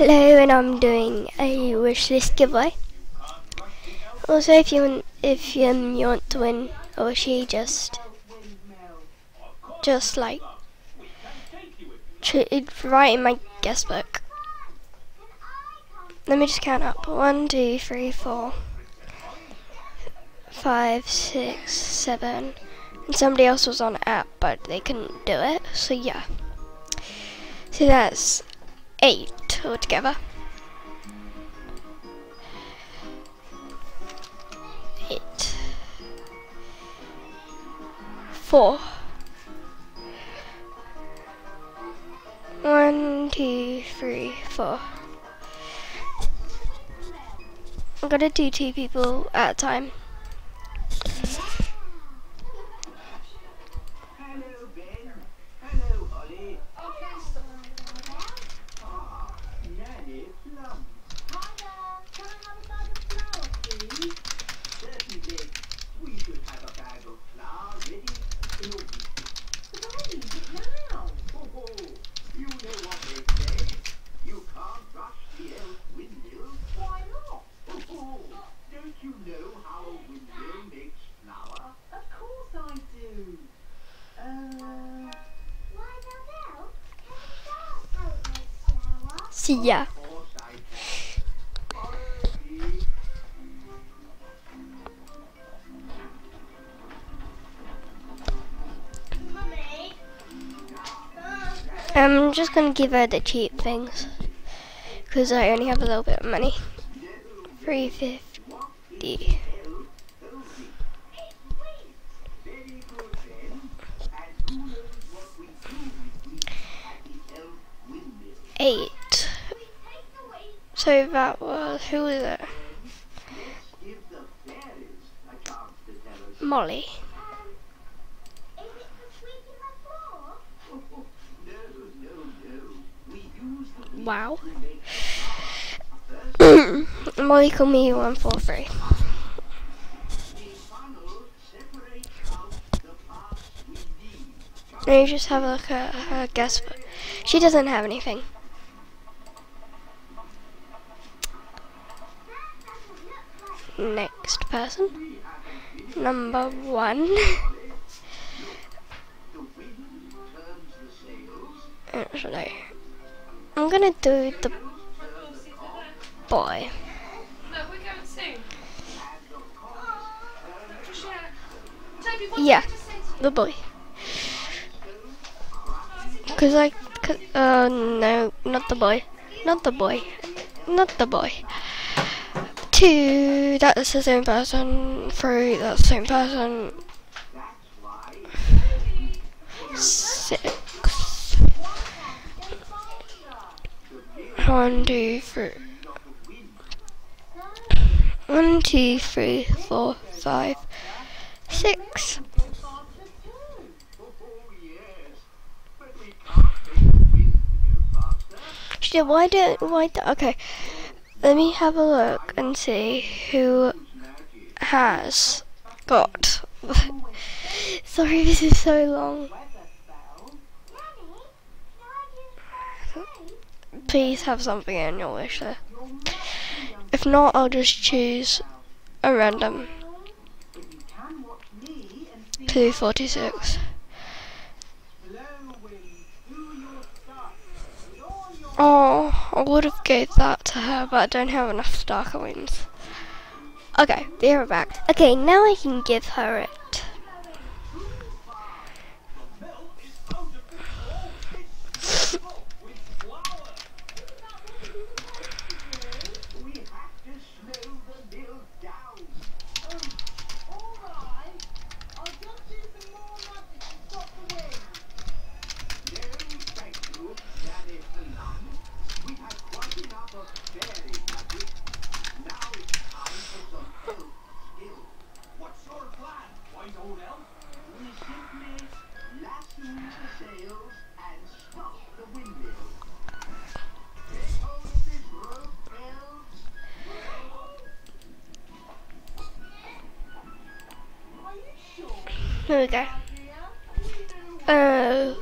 Hello, and I'm doing a wish list giveaway. Also, if you want, if um, you want to win, or she just, just like, write in my guest book. Let me just count up. One, two, three, four, five, six, seven. And somebody else was on app, but they couldn't do it. So yeah. So that's eight altogether. Eight. Four. One, two, three, four. I'm gonna do two people at a time. See ya. Um, I'm just gonna give her the cheap things because I only have a little bit of money. 350. Eight. So that was who was it? Molly. Wow. Molly called me 143. Let me just have a look at her guess. She doesn't have anything. Next person. Number one. Actually. I'm gonna do the boy. Yeah, the boy. Cause I, cause, uh, no, not the boy, not the boy, not the boy. Two, that's the same person. Three, that's the same person. Six. One, two, three. One, two, three, four, five, six. Shit, why don't, why do, okay. Let me have a look and see who has got. Sorry, this is so long. please have something in your wish list. If not, I'll just choose a random 246. Oh, I would have gave that to her, but I don't have enough star coins. Okay, be right back. Okay, now I can give her it. Here we go. Uh,